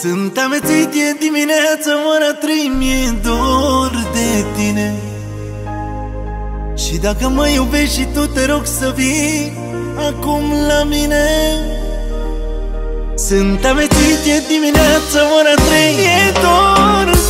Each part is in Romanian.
Sunt amețit e dimineața, ora trei mi-e dor de tine. Și dacă mă iubești și tu te rog să vii acum la mine. Sunt amețit e dimineața, ora trei e dor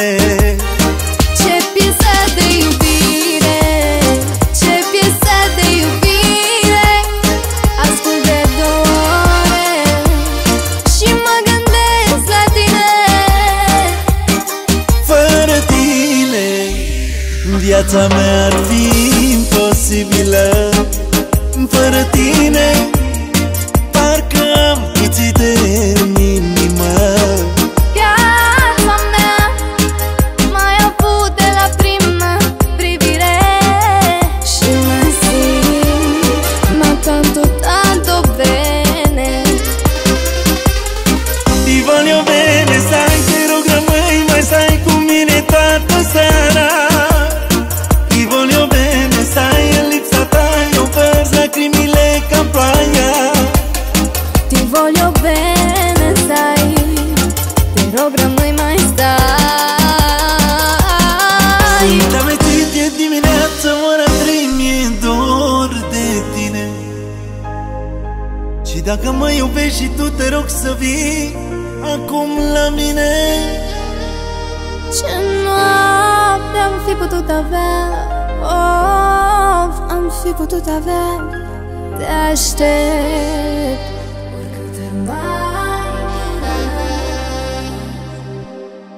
Ce piesă de iubire Ce piesă de iubire Ascult de Și mă gândesc la tine. Fără tine Viața mea ar fi imposibilă. Fără tine Și tu te rog să vii acum la mine. Ce noapte am fi putut avea Of, am fi putut avea. Te aștept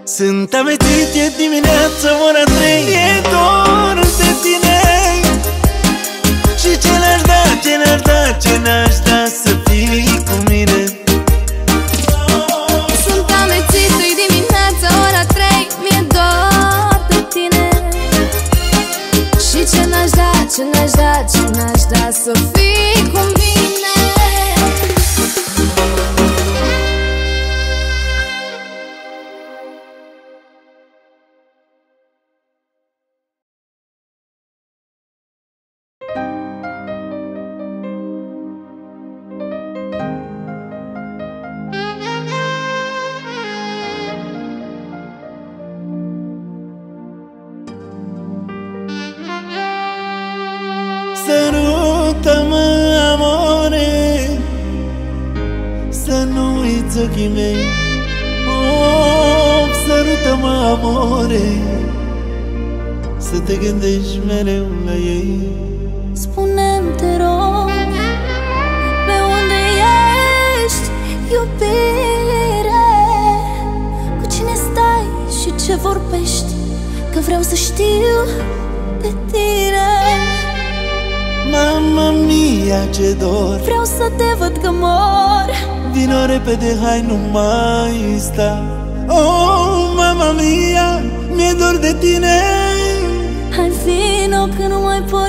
Sunt amețit, e dimineața, ora trei, e dor de tine. Și ce n-aș da, ce n-aș da, ce n-aș da ochii mei. Of, sărută-mă, amore Să te gândești mereu la ei. Spune-mi, te rog, pe unde ești, iubire? Cu cine stai și ce vorbești? Că vreau să știu de tine. Mamma mia, ce dor! Vreau să te văd că mor. Vino repede, hai, nu mai sta. Oh, mama mia, mi-e dor de tine. Hazino că nu mai pot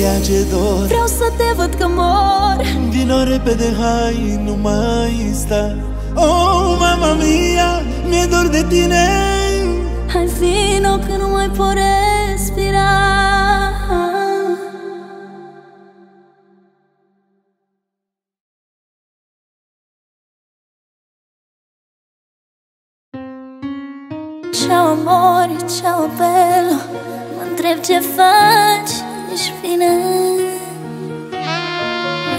Maria dor. Vreau să te văd că mor. Vino repede, hai, nu mai sta. Oh, mama mia, mi-e dor de tine. Hai vino că nu mai pot respira. Ciao amore, ciao bello, mă întreb ce faci nici vine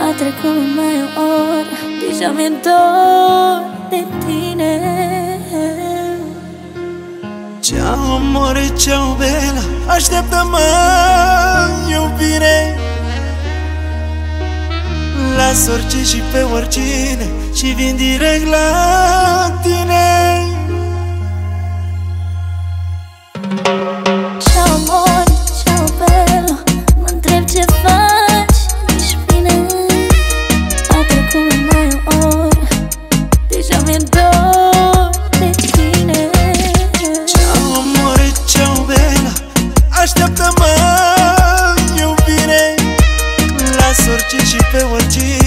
A trecut mai o oră Deja mi-e dor de tine. Ceau more, ceau bela Așteaptă-mă, iubire Las orice și pe oricine Și vin direct la meu antigo.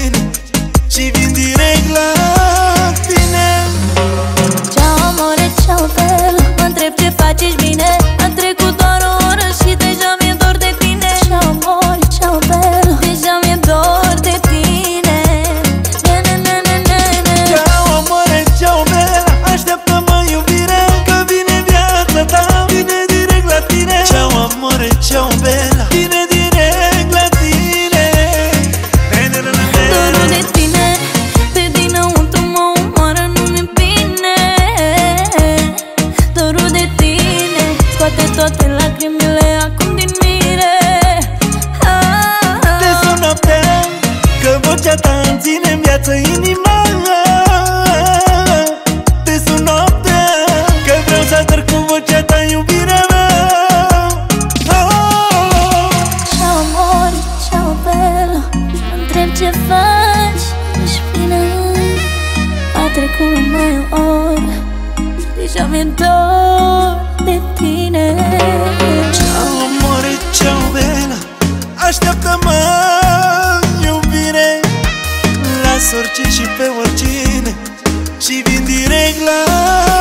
las orice și pe oricine. Și vin direct la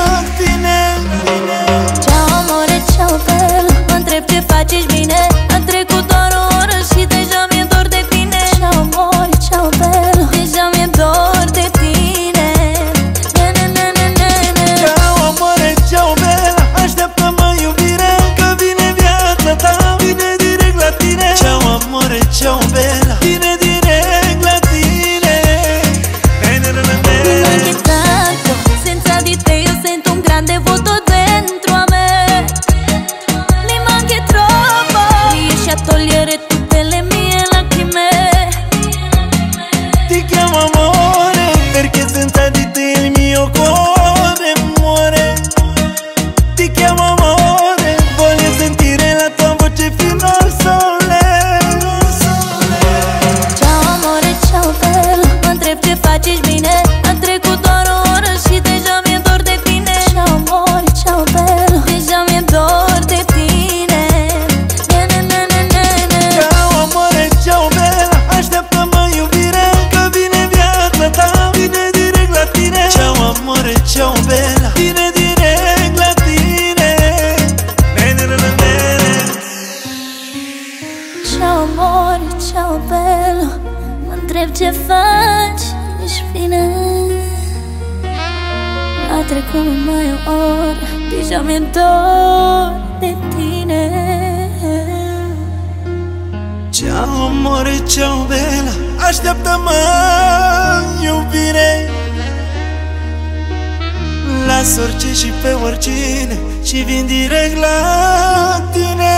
mare ciobela. Vine direct la tine. Nene, nene, nene Ciao amore, ciao bello mă întreb ce faci, ești bine? A trecut mai o oră Deja mi-e dor de tine. Ciao amore, ciao bella Așteaptă-mă. las orice și pe oricine Și vin direct la tine.